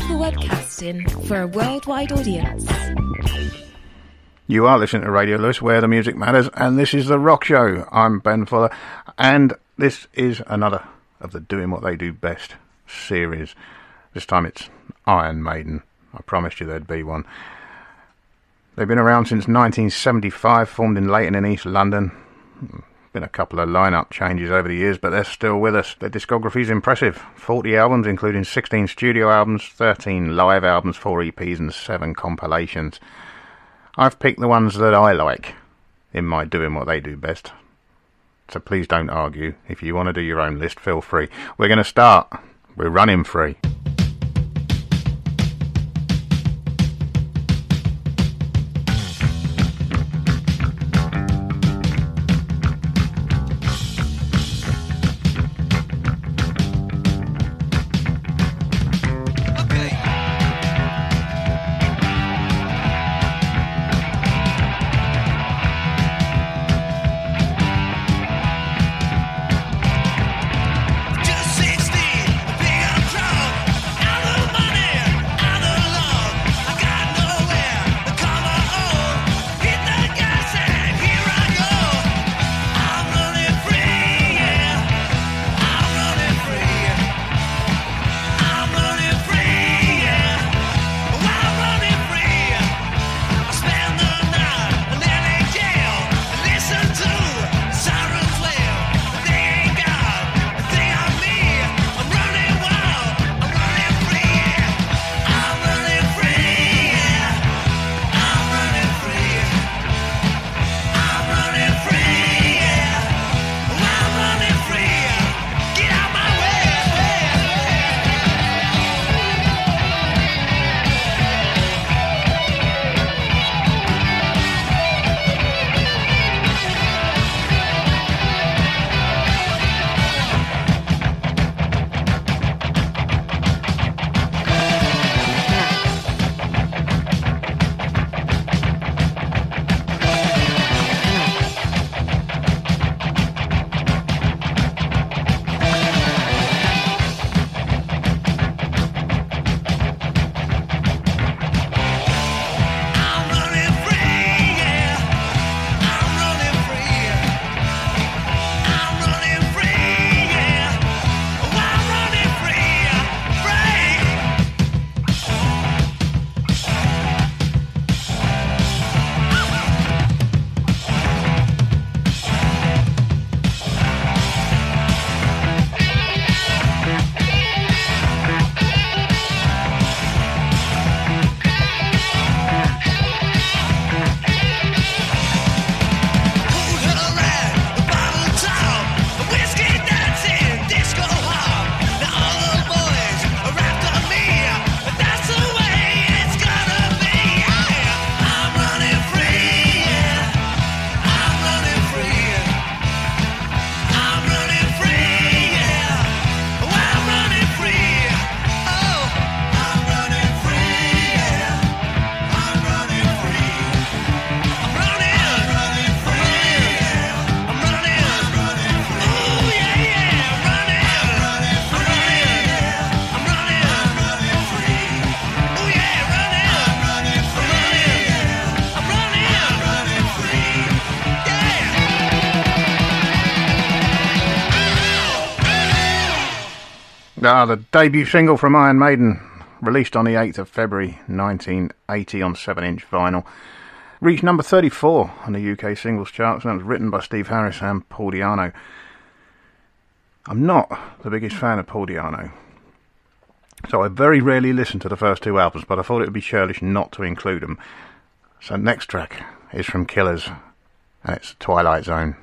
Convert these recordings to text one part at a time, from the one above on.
local webcasting for a worldwide audience. You are listening to Radio Lewes, where the music matters, and this is the Rock Show. I'm Ben Fuller, and this is another of the Doing What They Do Best series. This time it's Iron Maiden. I promised you there'd be one. They've been around since 1975, formed in Leyton in East London. Hmm. Been a couple of lineup changes over the years, but they're still with us. Their discography is impressive 40 albums, including 16 studio albums, 13 live albums, 4 EPs, and 7 compilations. I've picked the ones that I like in my doing what they do best. So please don't argue. If you want to do your own list, feel free. We're going to start. We're running free. Ah, the debut single from Iron Maiden, released on the 8th of February 1980 on 7 inch vinyl, reached number 34 on the UK singles charts and was written by Steve Harris and Paul Di'Anno. I'm not the biggest fan of Paul Di'Anno, so I very rarely listen to the first two albums, but I thought it would be churlish not to include them. So, next track is from Killers, and it's Twilight Zone.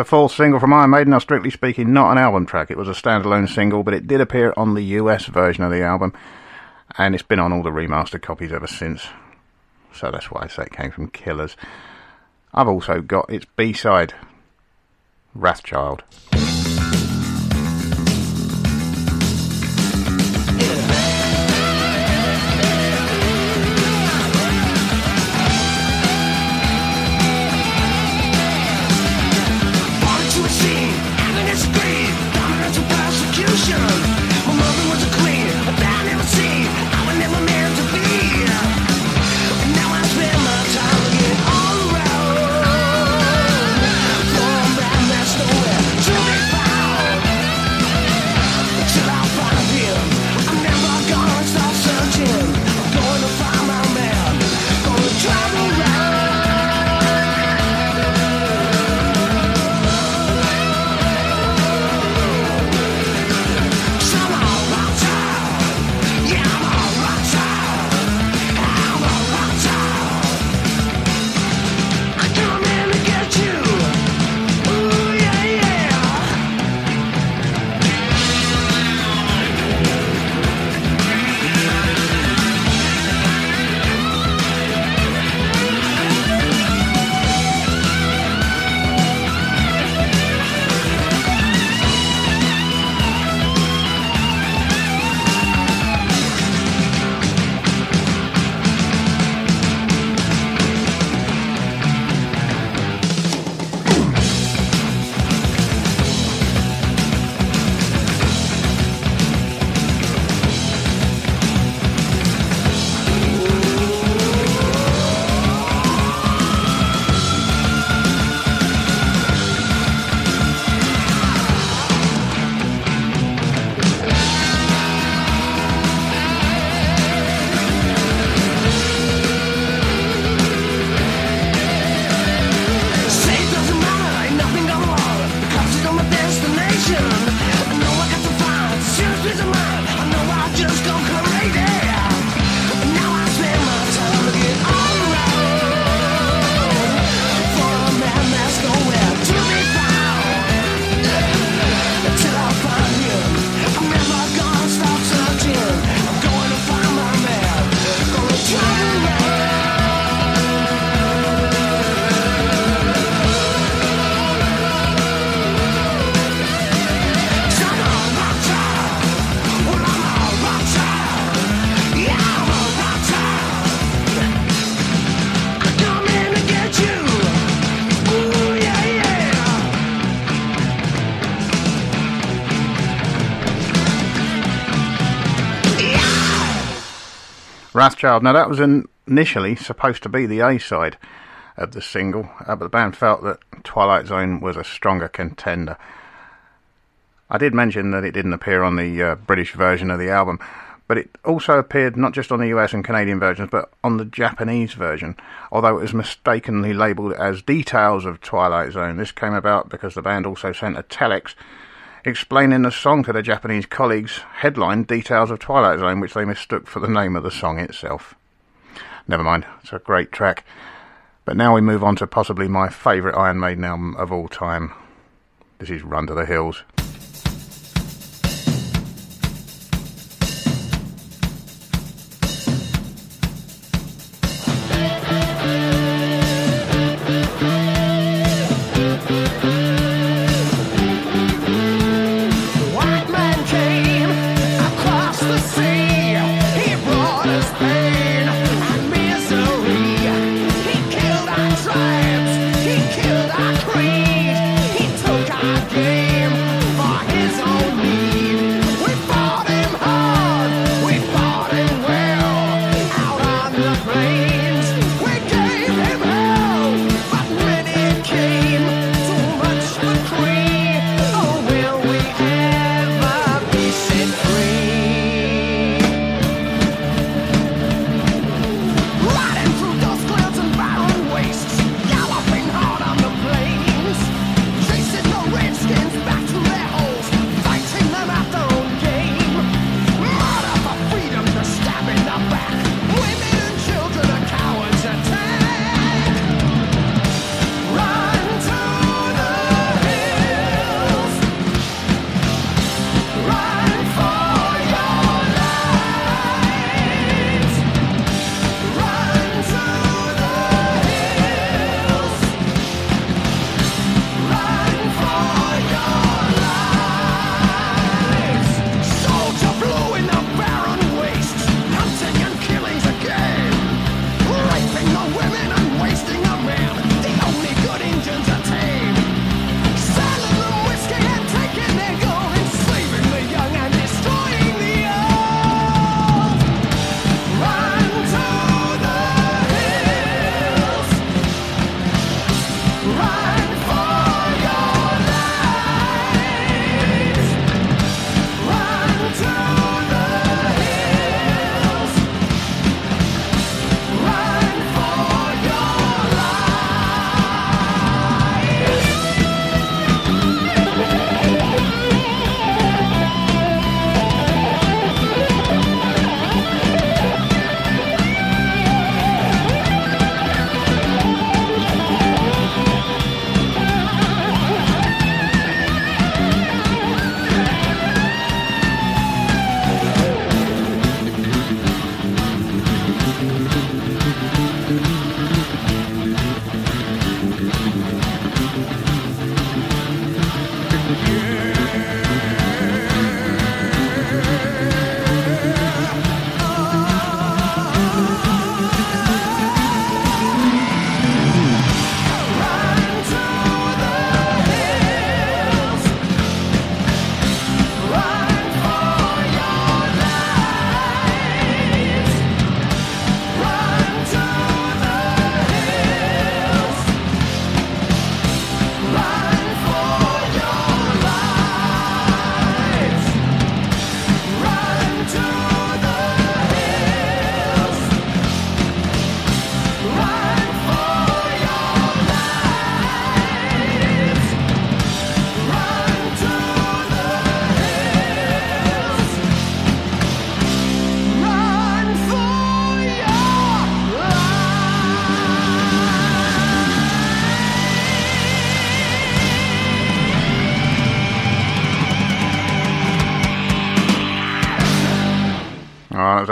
The fourth single from Iron Maiden. Now, strictly speaking, not an album track. It was a standalone single, but it did appear on the US version of the album, and it's been on all the remastered copies ever since. So that's why I say it came from Killers. I've also got its B side, Wrathchild. Wrathchild. Now, that was initially supposed to be the A side of the single, uh, but the band felt that Twilight Zone was a stronger contender. I did mention that it didn't appear on the uh, British version of the album, but it also appeared not just on the US and Canadian versions, but on the Japanese version, although it was mistakenly labelled as Details of Twilight Zone. This came about because the band also sent a telex explaining the song to their Japanese colleagues, headline Details of Twilight Zone, which they mistook for the name of the song itself. Never mind, it's a great track. But now we move on to possibly my favourite Iron Maiden album of all time. This is Run to the Hills.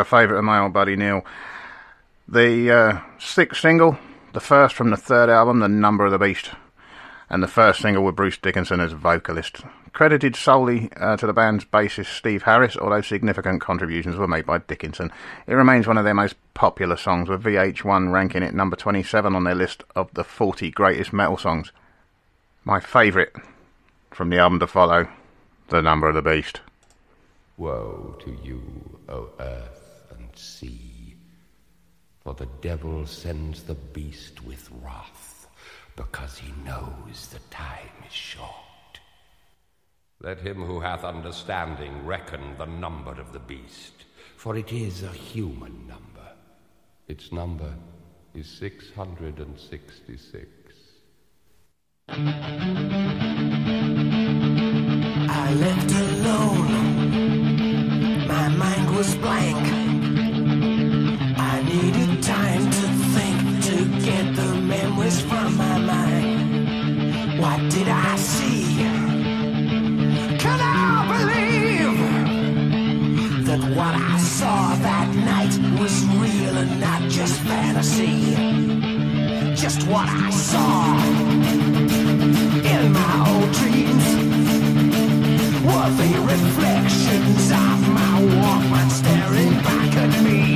Favourite of my old buddy Neil. The uh, sixth single, the first from the third album, The Number of the Beast, and the first single with Bruce Dickinson as vocalist. Credited solely uh, to the band's bassist Steve Harris, although significant contributions were made by Dickinson. It remains one of their most popular songs, with VH1 ranking it number 27 on their list of the 40 greatest metal songs. My favourite from the album to follow, The Number of the Beast. Woe to you, O earth and sea, for the devil sends the beast with wrath, because he knows the time is short. Let him who hath understanding reckon the number of the beast, for it is a human number. Its number is 666. I left alone. My mind was blank. Just fantasy? Just what I saw in my old dreams were the reflections of my Walkman staring back at me.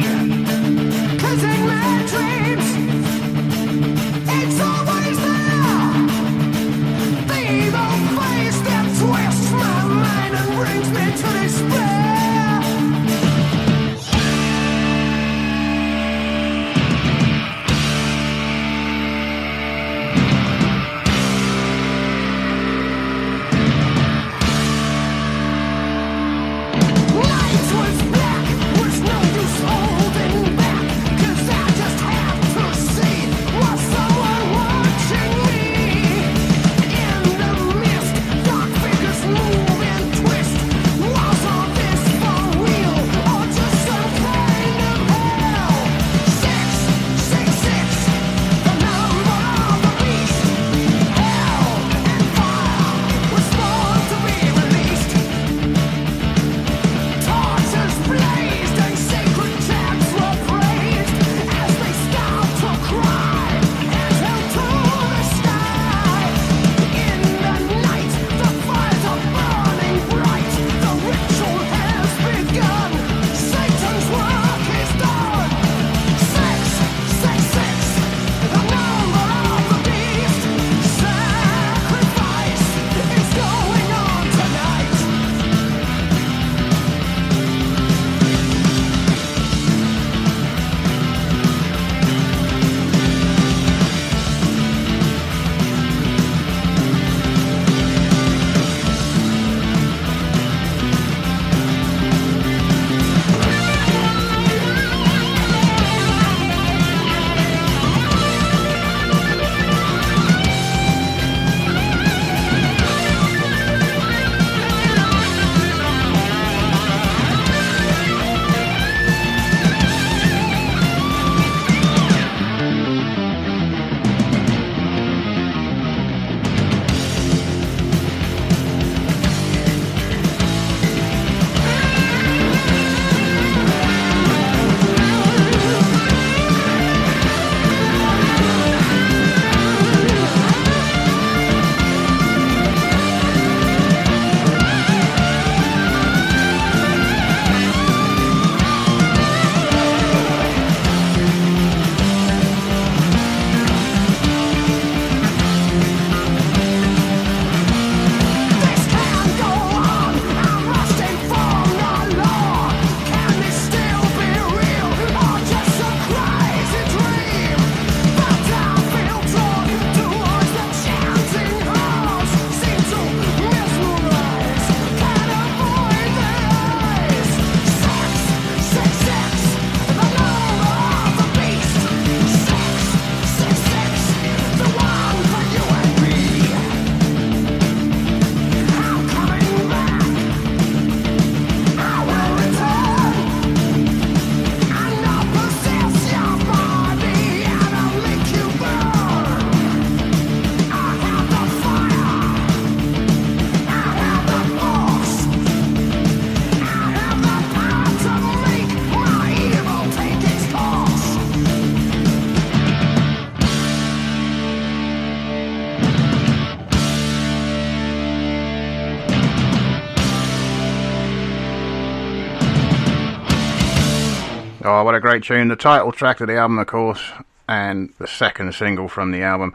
Oh, what a great tune. The title track of the album, of course, and the second single from the album.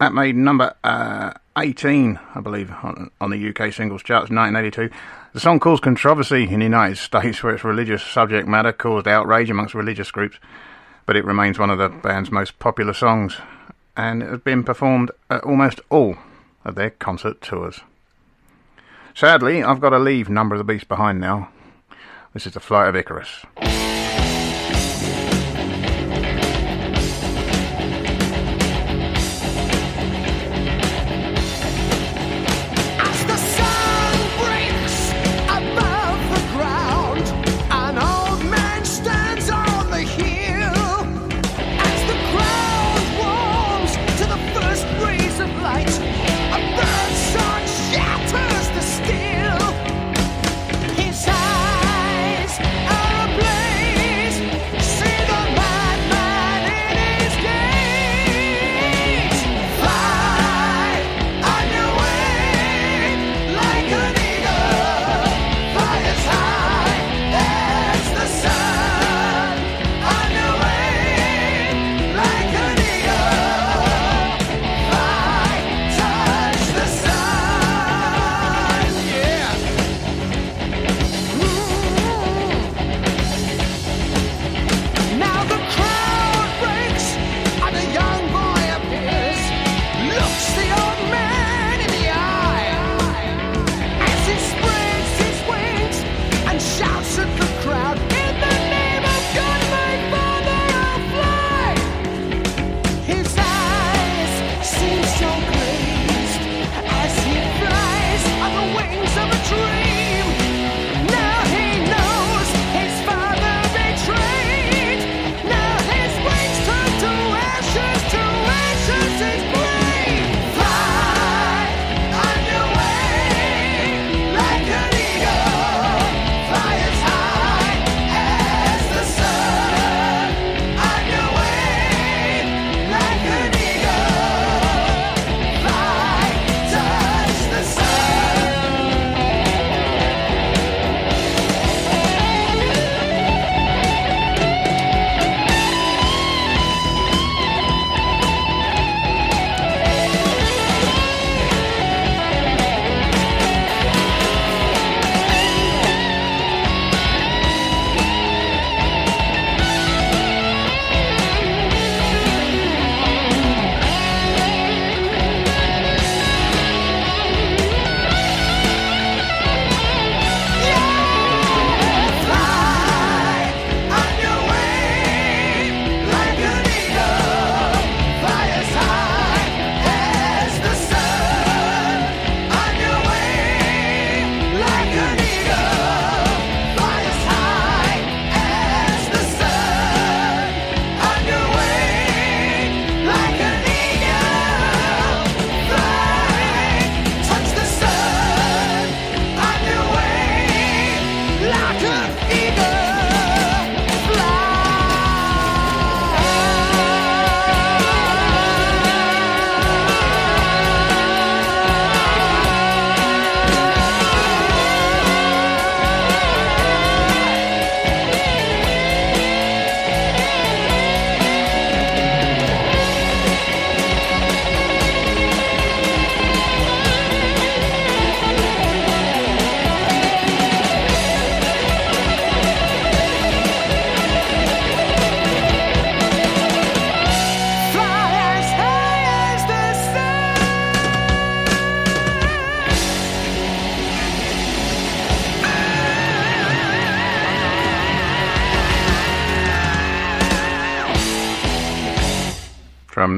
That made number uh, 18, I believe, on, on the UK singles charts in 1982. The song caused controversy in the United States where its religious subject matter caused outrage amongst religious groups, but it remains one of the band's most popular songs, and it has been performed at almost all of their concert tours. Sadly, I've got to leave Number of the Beast behind now. This is the Flight of Icarus.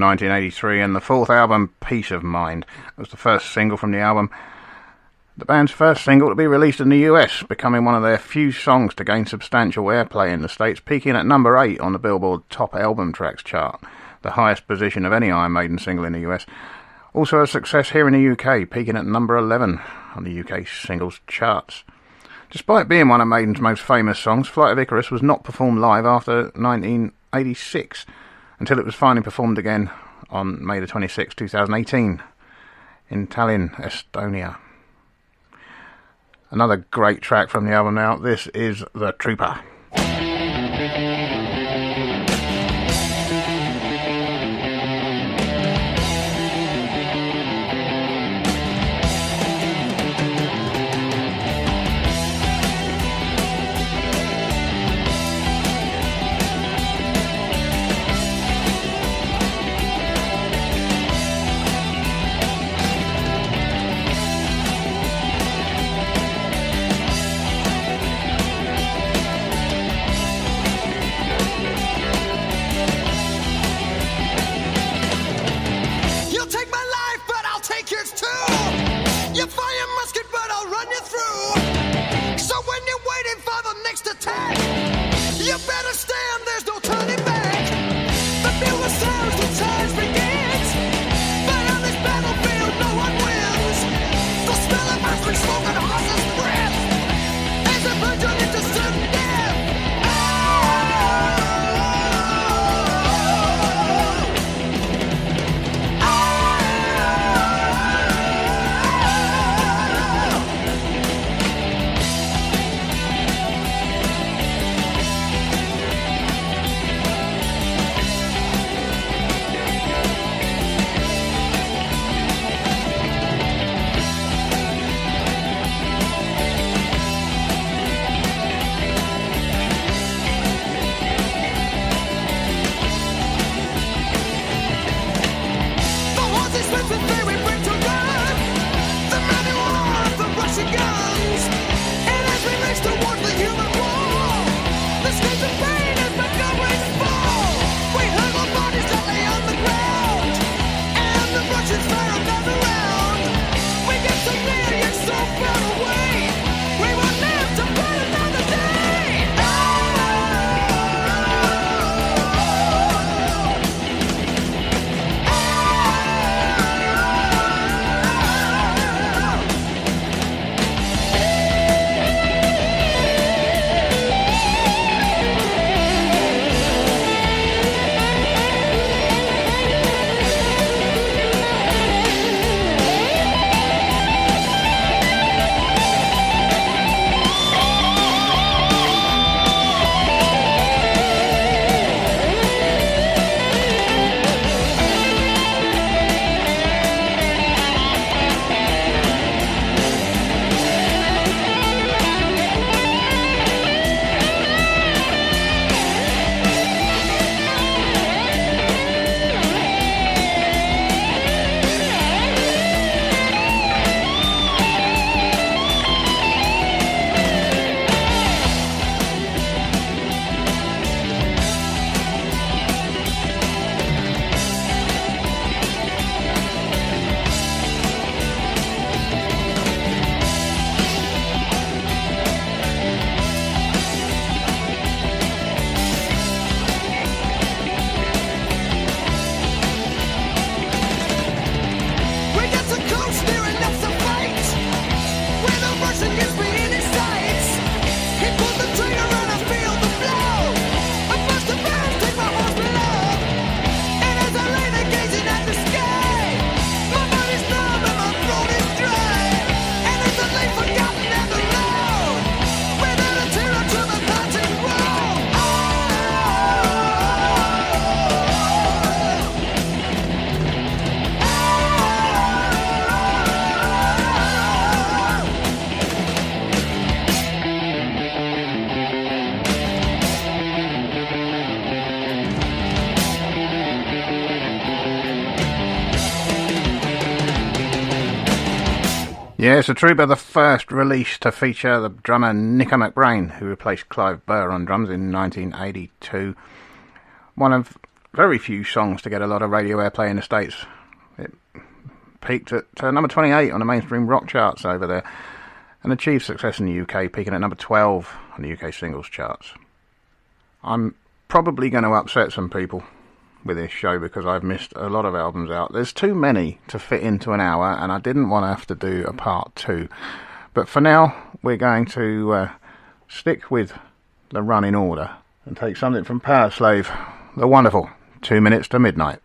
1983 and the fourth album, Piece of Mind. Was the first single from the album. The band's first single to be released in the US, becoming one of their few songs to gain substantial airplay in the States, peaking at number 8 on the Billboard Top Album Tracks chart, the highest position of any Iron Maiden single in the US. Also a success here in the UK, peaking at number 11 on the UK singles charts. Despite being one of Maiden's most famous songs, Flight of Icarus was not performed live after 1986 until it was finally performed again on May the 26th, 2018 in Tallinn, Estonia. Another great track from the album now. This is The Trooper. Yes, a Trooper, the first release to feature the drummer Nicko McBrain, who replaced Clive Burr on drums in 1982. One of very few songs to get a lot of radio airplay in the States. It peaked at uh, number 28 on the mainstream rock charts over there and achieved success in the UK, peaking at number 12 on the UK singles charts. I'm probably going to upset some people with this show because I've missed a lot of albums out. There's too many to fit into an hour, and I didn't want to have to do a part two. But for now, we're going to uh, stick with the running order and take something from Powerslave, the wonderful Two Minutes to Midnight.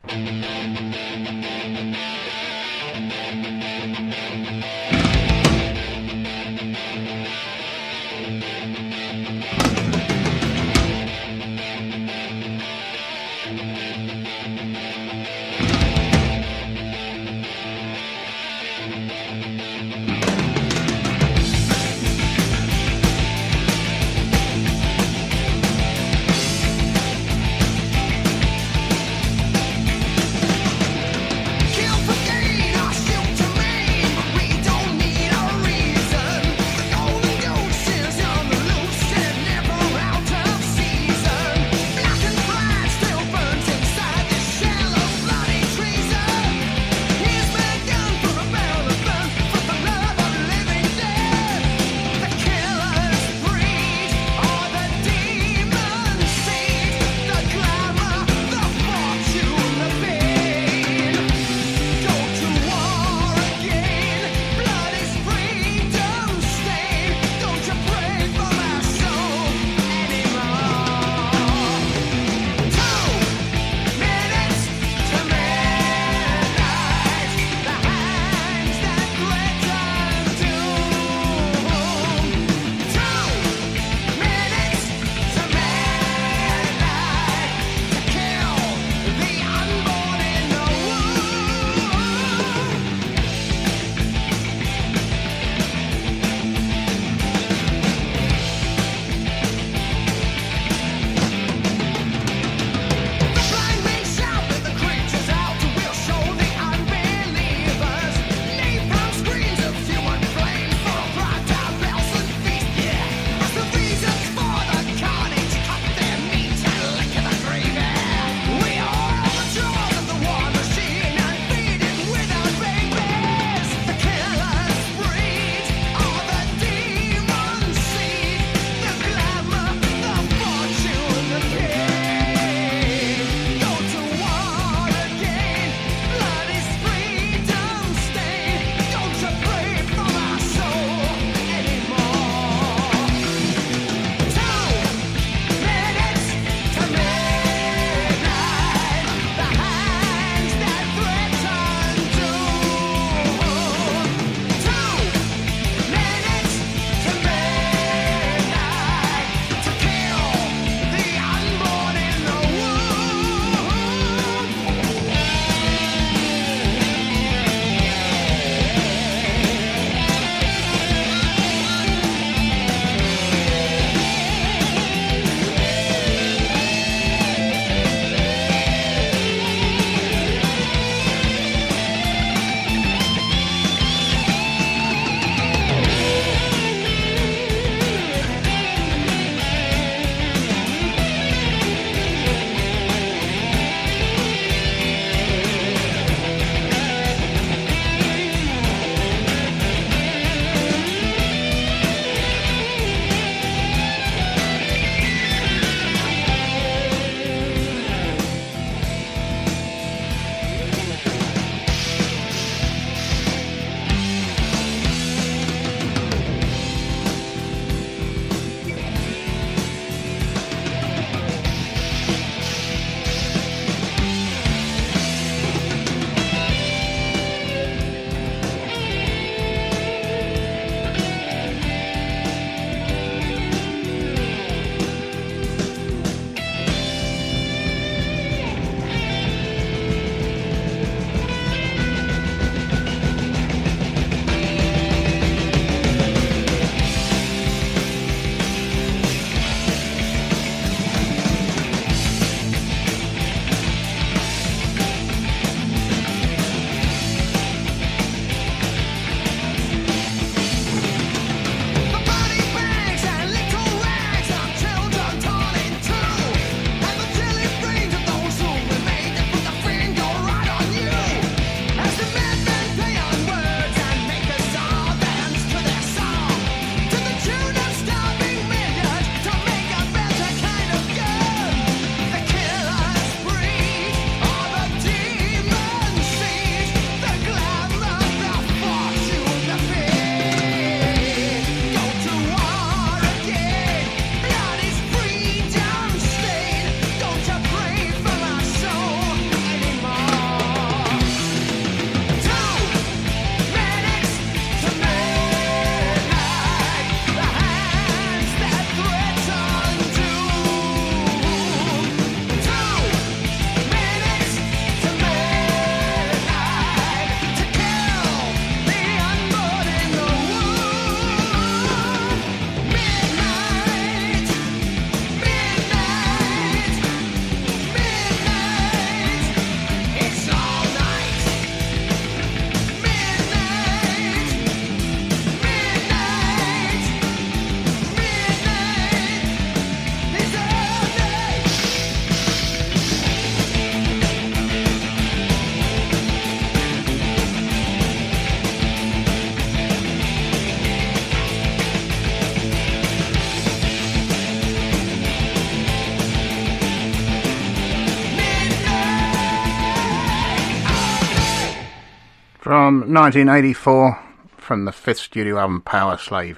From 1984, from the fifth studio album Powerslave,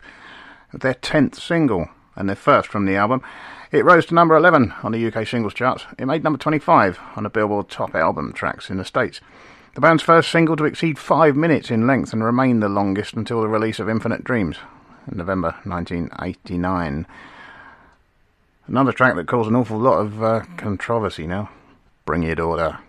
their 10th single, and their first from the album. It rose to number 11 on the UK singles charts. It made number 25 on the Billboard Top Album Tracks in the States. The band's first single to exceed five minutes in length and remain the longest until the release of Infinite Dreams in November 1989. Another track that caused an awful lot of uh, controversy now. Bring Your Daughter.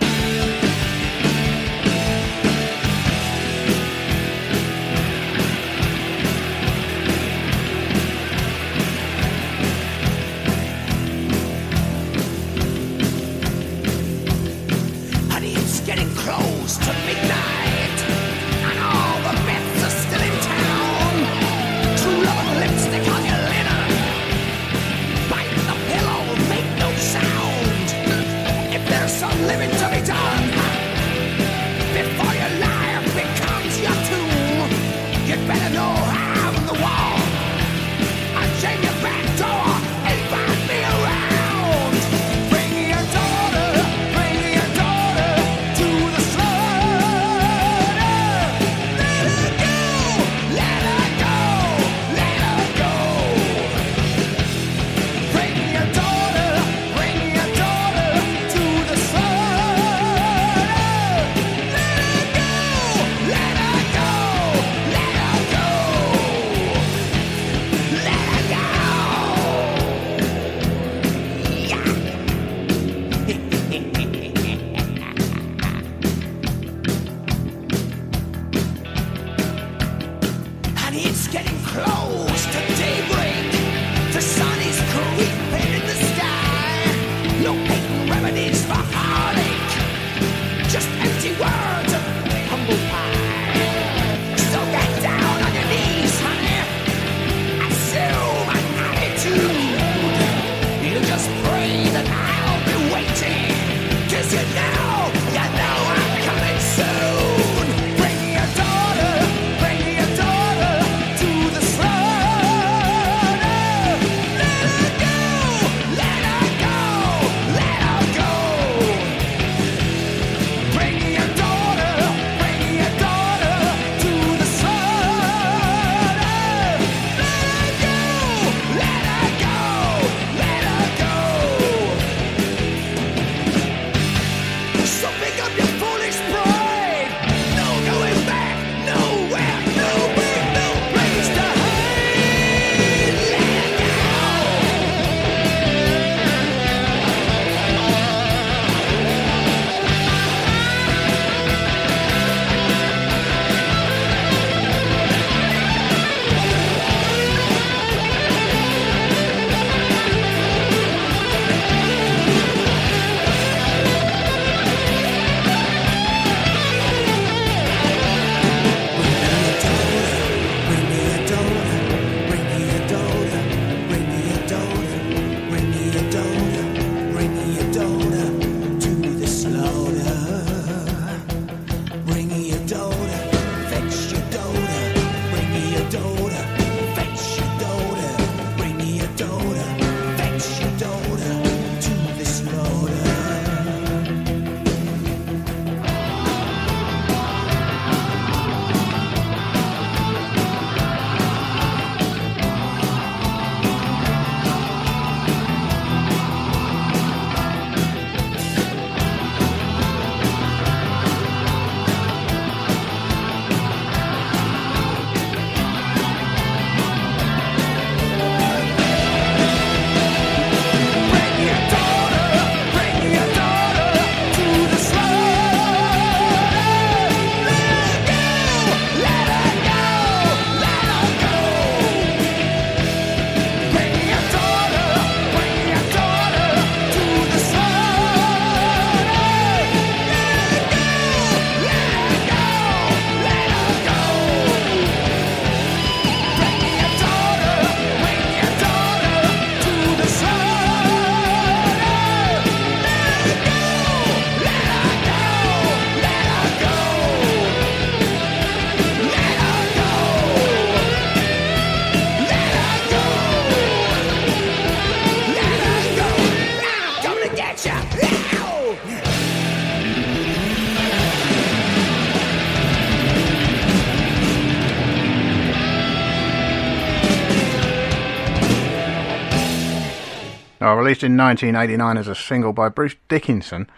Released in 1989 as a single by Bruce Dickinson,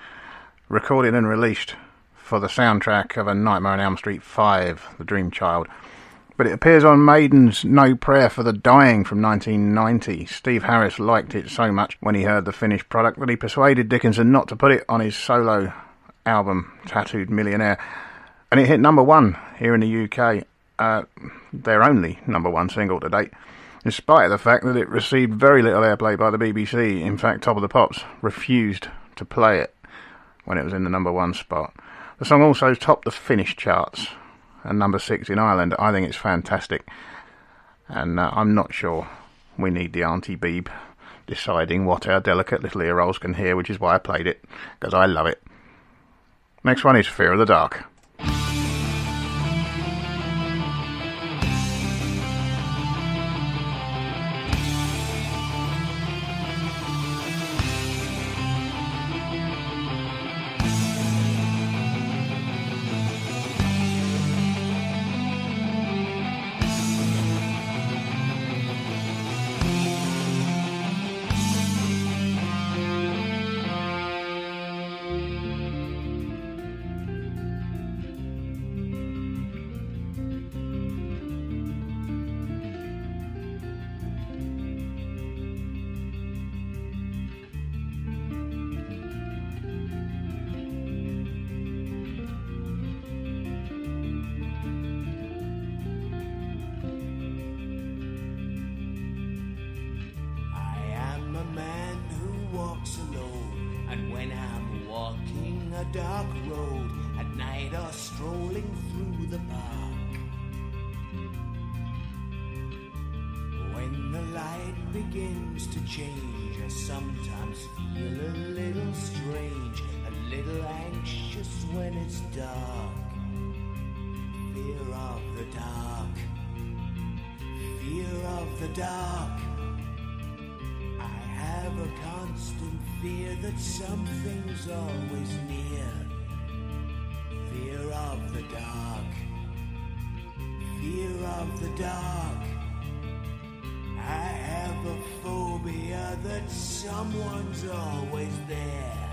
recorded and released for the soundtrack of A Nightmare on Elm Street 5, The Dream Child. But it appears on Maiden's No Prayer for the Dying from 1990. Steve Harris liked it so much when he heard the finished product that he persuaded Dickinson not to put it on his solo album, Tattooed Millionaire. And it hit number one here in the UK, uh, their only number one single to date in spite of the fact that it received very little airplay by the BBC. In fact, Top of the Pops refused to play it when it was in the number one spot. The song also topped the Finnish charts and number six in Ireland. I think it's fantastic, and uh, I'm not sure we need the Auntie Beeb deciding what our delicate little ear rolls can hear, which is why I played it because I love it. Next one is Fear of the Dark. seems to change. I sometimes feel a little strange, a little anxious when it's dark. Fear of the dark. Fear of the dark. I have a constant fear that something's always near. Fear of the dark. Fear of the dark. I have a phone. We are that someone's always there.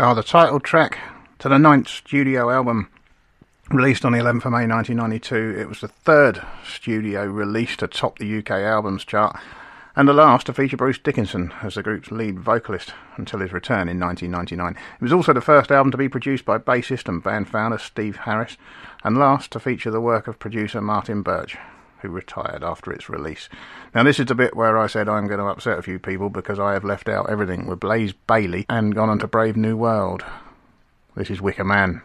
Are the title track to the ninth studio album released on the 11th of May 1992. It was the third studio release to top the UK albums chart and the last to feature Bruce Dickinson as the group's lead vocalist until his return in 1999. It was also the first album to be produced by bassist and band founder Steve Harris, and last to feature the work of producer Martin Birch, who retired after its release. Now, this is the bit where I said I'm going to upset a few people because I have left out everything with Blaze Bayley and gone on to Brave New World. This is Wicker Man.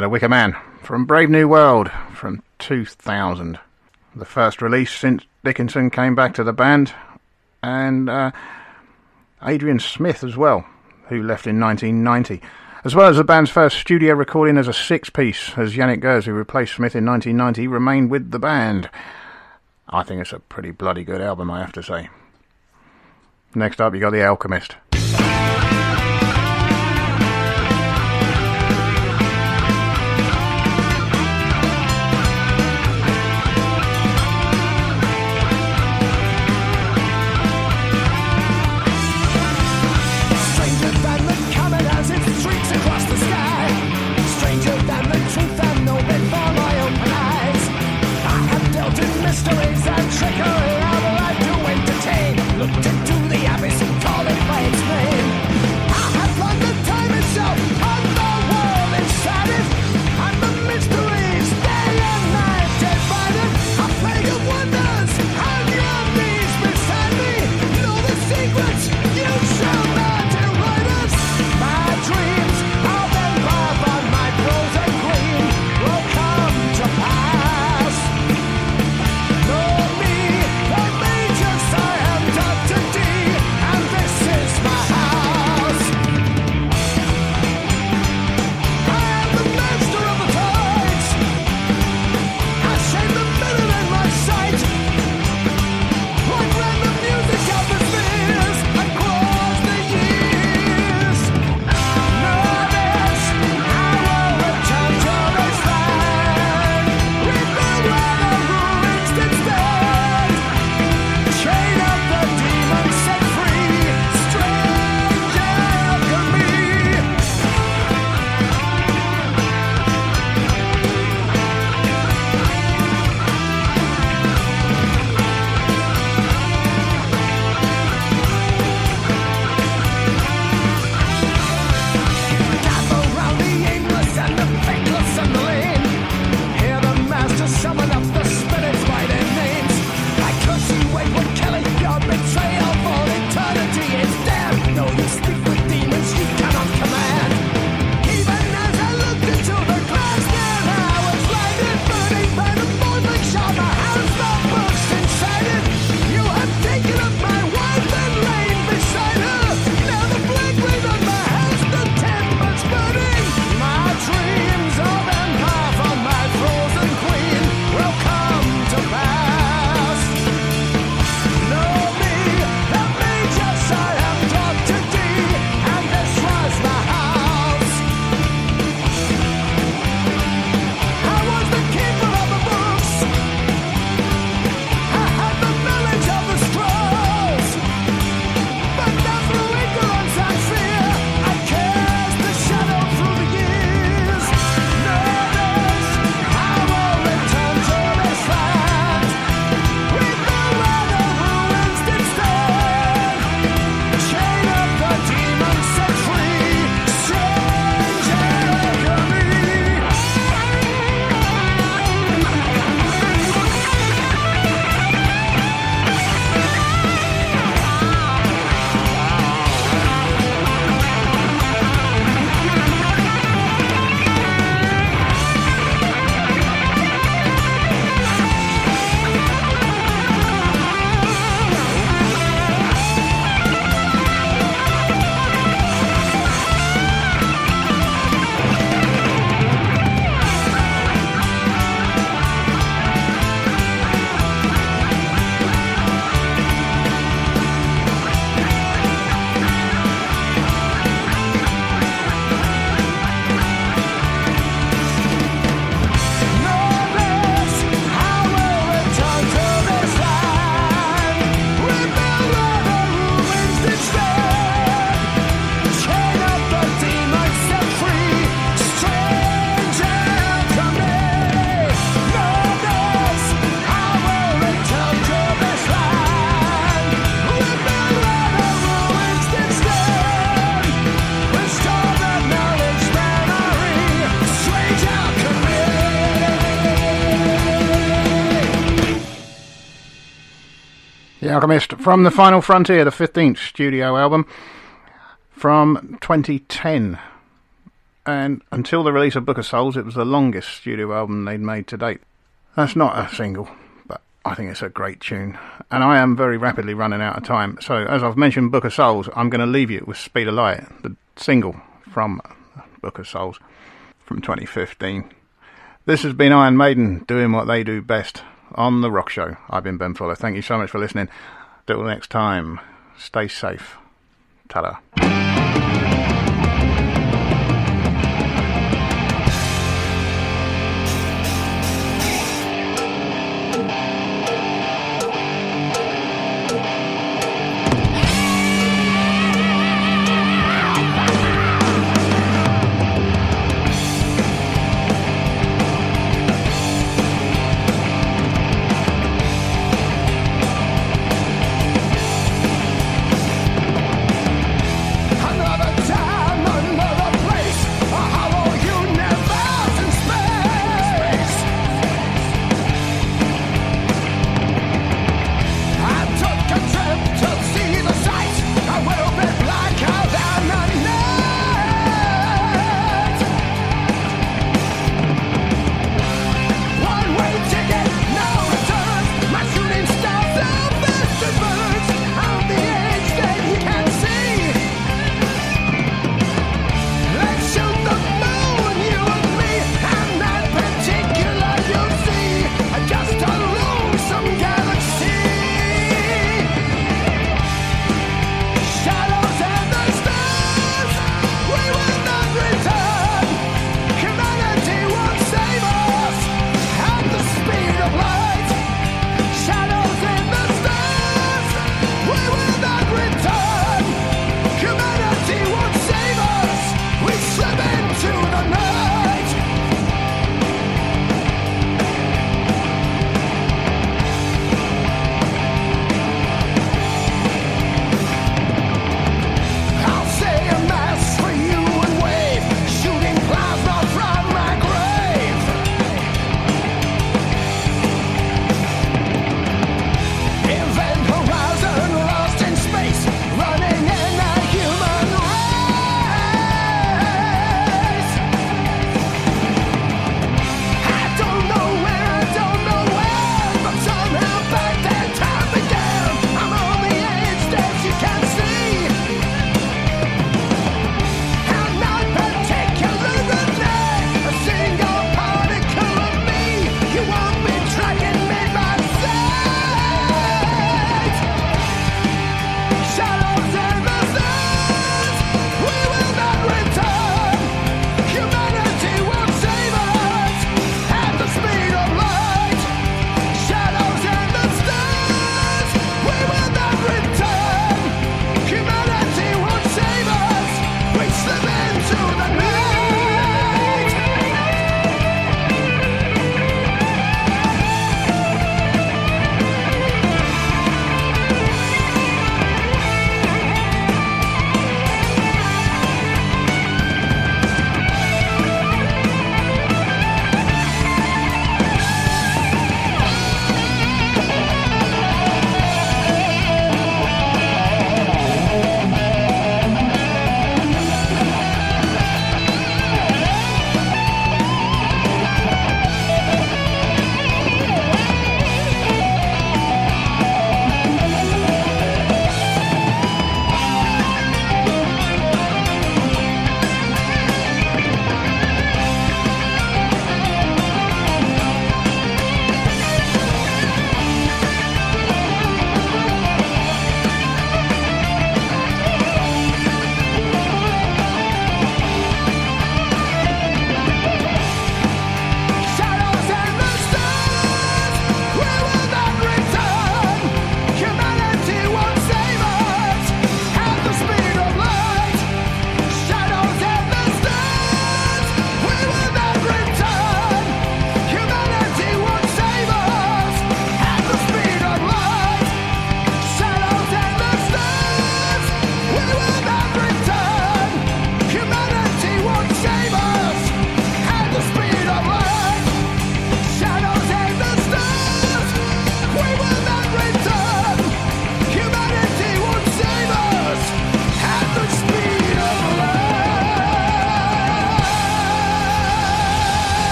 Yeah, The Wicker Man from Brave New World from 2000. The first release since Dickinson came back to the band, and uh, Adrian Smith as well, who left in 1990. As well as the band's first studio recording as a six piece, as Janick Gers, who replaced Smith in 1990, remained with the band. I think it's a pretty bloody good album, I have to say. Next up, you got The Alchemist. Alchemist from The Final Frontier, the 15th studio album from 2010. and until the release of Book of Souls, it was the longest studio album they'd made to date. That's not a single, but I think it's a great tune. And I am very rapidly running out of time, so as I've mentioned Book of Souls, I'm going to leave you with Speed of Light, the single from Book of Souls from 2015. This has been Iron Maiden doing what they do best on The Rock Show. I've been Ben Fuller. Thank you so much for listening. Till next time, stay safe. Ta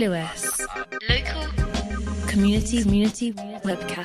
Lewes. Local community community webcasting.